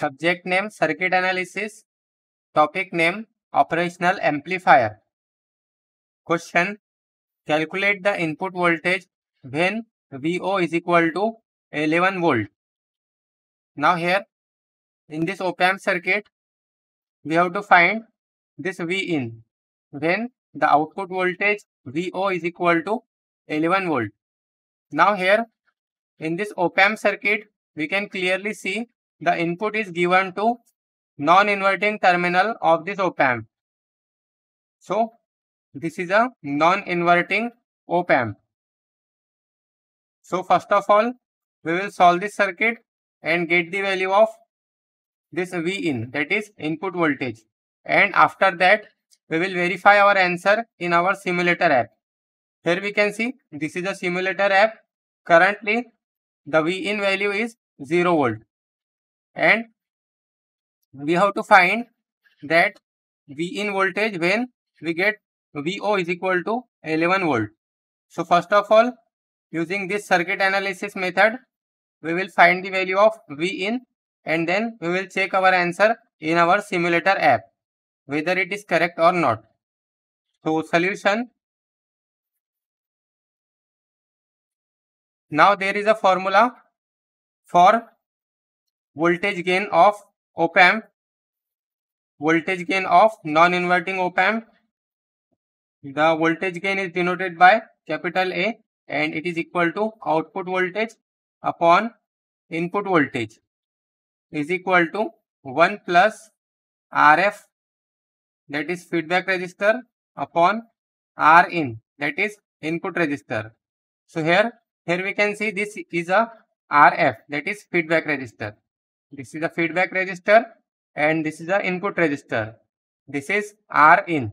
Subject name circuit analysis. Topic name operational amplifier. Question Calculate the input voltage when VO is equal to 11 volt. Now here in this op amp circuit we have to find this V in when the output voltage VO is equal to 11 volt. Now here in this op amp circuit we can clearly see the input is given to non-inverting terminal of this op amp. So this is a non-inverting op amp. So first of all we will solve this circuit and get the value of this V in that is input voltage and after that we will verify our answer in our simulator app. Here we can see this is a simulator app. Currently the V in value is 0 volt and we have to find that V in voltage when we get VO is equal to 11 volt. So first of all using this circuit analysis method we will find the value of V in and then we will check our answer in our simulator app whether it is correct or not. So solution now there is a formula for voltage gain of op amp voltage gain of non-inverting op amp the voltage gain is denoted by capital A and it is equal to output voltage upon input voltage is equal to 1 plus RF that is feedback resistor upon R in that is input resistor. So here, here we can see this is a RF that is feedback resistor. This is the feedback resistor and this is the input resistor. This is R in.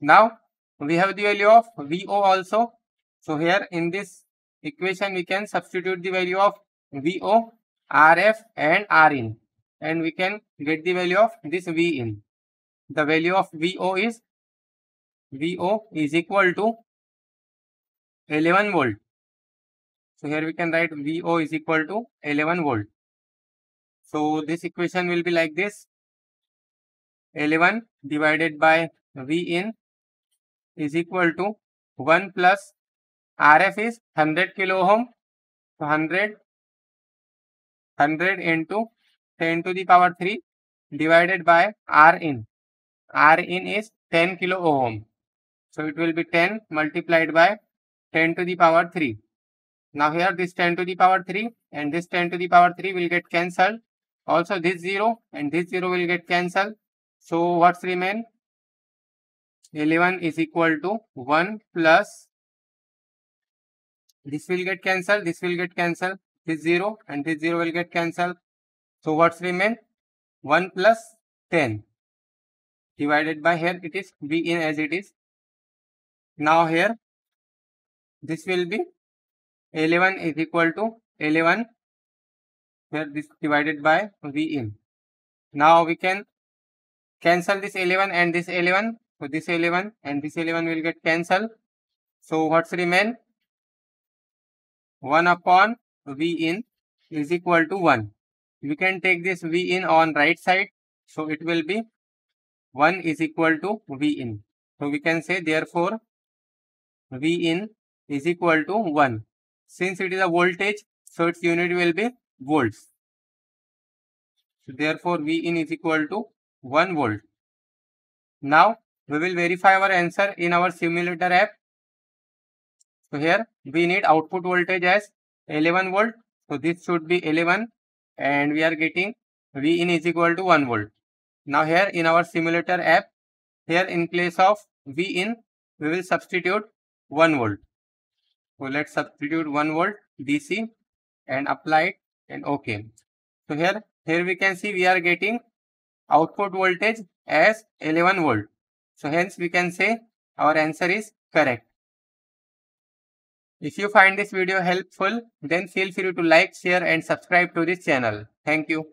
Now we have the value of VO also. So here in this equation we can substitute the value of VO, RF and R in and we can get the value of this V in. The value of VO is VO is equal to 11 volt. So here we can write VO is equal to 11 volt. So this equation will be like this 11 divided by V in is equal to 1 plus RF is 100 kilo ohm. So 100 100 into 10 to the power 3 divided by R in. R in is 10 kilo ohm. So it will be 10 multiplied by 10 to the power 3. Now here this 10 to the power 3 and this 10 to the power 3 will get cancelled. Also this 0 and this 0 will get cancelled. So what's remain? 11 is equal to 1 plus this will get cancelled, this will get cancelled, this 0 and this 0 will get cancelled. So what's remain? 1 plus 10 divided by here it is V in as it is. Now here this will be 11 is equal to 11 here this divided by V in. Now we can cancel this 11 and this 11. So this 11 and this 11 will get cancelled. So what's remain? 1 upon V in is equal to 1. We can take this V in on right side. So it will be 1 is equal to V in. So we can say therefore V in is equal to 1. Since it is a voltage, so its unit will be volts. So therefore V in is equal to 1 volt. Now we will verify our answer in our simulator app. So here we need output voltage as 11 volt. So this should be 11 and we are getting V in is equal to 1 volt. Now here in our simulator app, here in place of V in, we will substitute 1 volt. So let's substitute 1 volt DC and apply it and OK. So here, here we can see we are getting output voltage as 11 volt. So hence we can say our answer is correct. If you find this video helpful, then feel free to like, share and subscribe to this channel. Thank you.